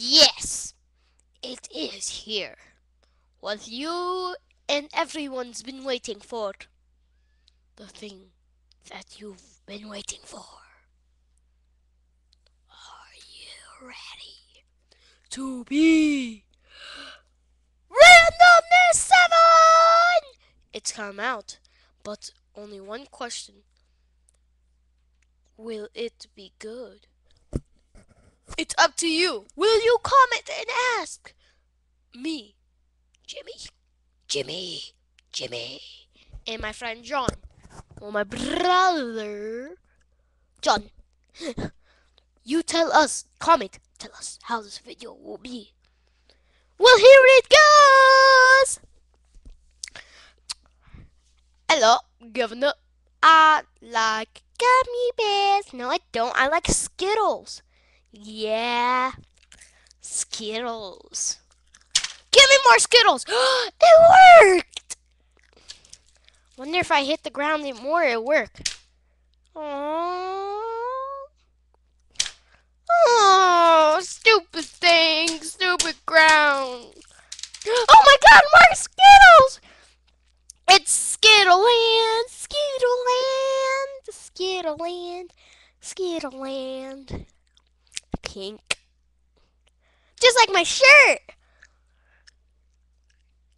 Yes, it is here. What you and everyone's been waiting for. The thing that you've been waiting for. Are you ready to be Randomness 7? It's come out, but only one question. Will it be good? It's up to you. Will you comment and ask me, Jimmy, Jimmy, Jimmy, and my friend John, or my brother, John? You tell us, comment, tell us how this video will be. Well, here it goes. Hello, Governor. I like gummy bears. No, I don't. I like Skittles. Yeah, Skittles. Give me more Skittles. it worked. Wonder if I hit the ground more, it work. Aww. Oh, stupid thing, stupid ground. Oh my God, more Skittles! It's Skittleland, Skittleland, Skittleland, Skittleland. Pink. Just like my shirt.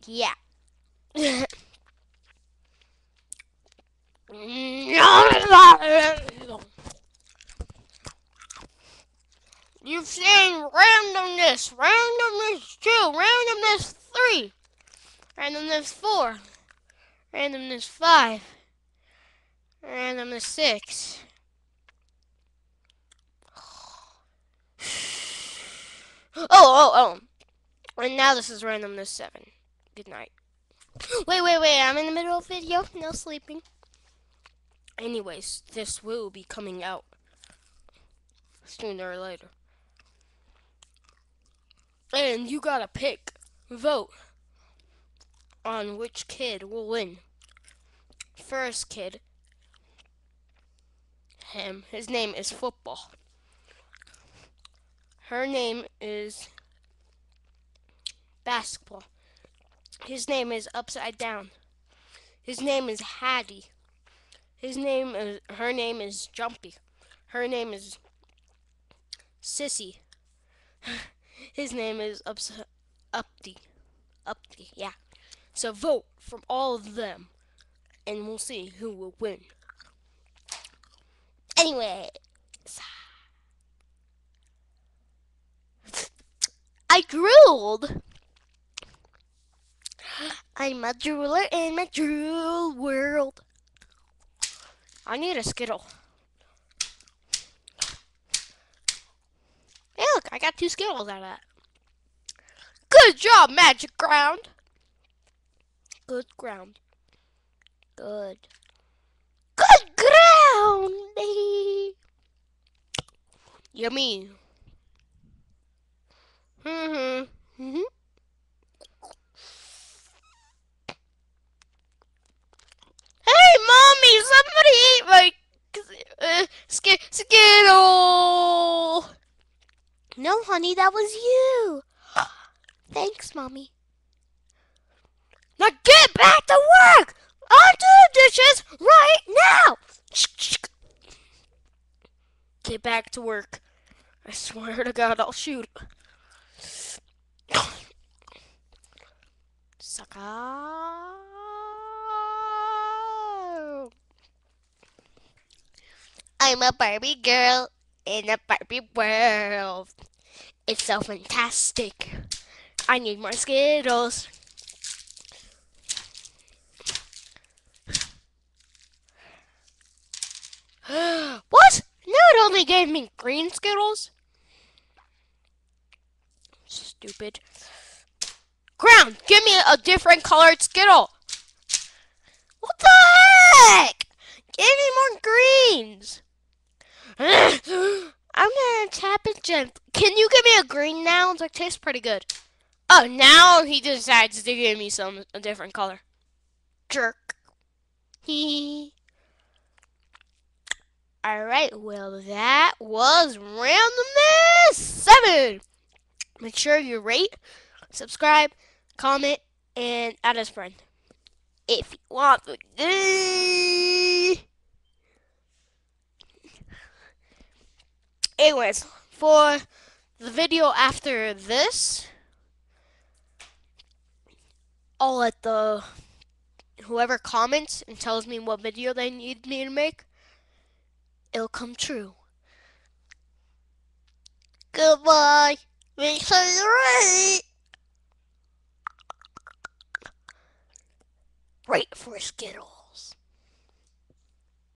Yeah. You've seen randomness, randomness 2, randomness 3, randomness 4, randomness 5, randomness 6. Oh, oh, oh. And now this is randomness 7. Good night. Wait, wait, wait. I'm in the middle of video. No sleeping. Anyways, this will be coming out sooner or later. And you gotta pick, vote on which kid will win. First kid, him, his name is Football. Her name is Basketball. His name is Upside Down. His name is Hattie. His name is, her name is Jumpy. Her name is Sissy. His name is Ups Upty. Upty, yeah. So vote from all of them, and we'll see who will win. Anyway, I drooled. I'm a drooler in my drool world. I need a Skittle. Hey, look, I got two Skittles out of that. Good job, Magic Ground. Good ground. Good. Good ground, Yummy. Mm-hmm. Mm-hmm. Hey, mommy! Somebody ate my uh, sk skittle. No, honey, that was you. Thanks, mommy. Now get back to work. Do the dishes right now. Get back to work. I swear to God, I'll shoot. Sucker. I'm a Barbie girl in a Barbie world. It's so fantastic. I need more Skittles. what? No, it only gave me green Skittles? Stupid. Ground, give me a different colored Skittle. What the heck? Give me more greens. I'm gonna tap it gently. Can you give me a green now? It tastes pretty good. Oh, now he decides to give me some a different color. Jerk. Hee. All right. Well, that was randomness seven. Make sure you rate, subscribe, comment, and add as friend. If you want Anyways, for the video after this, I'll let the whoever comments and tells me what video they need me to make, it'll come true. Goodbye. Make sure you rate. Rate for Skittle.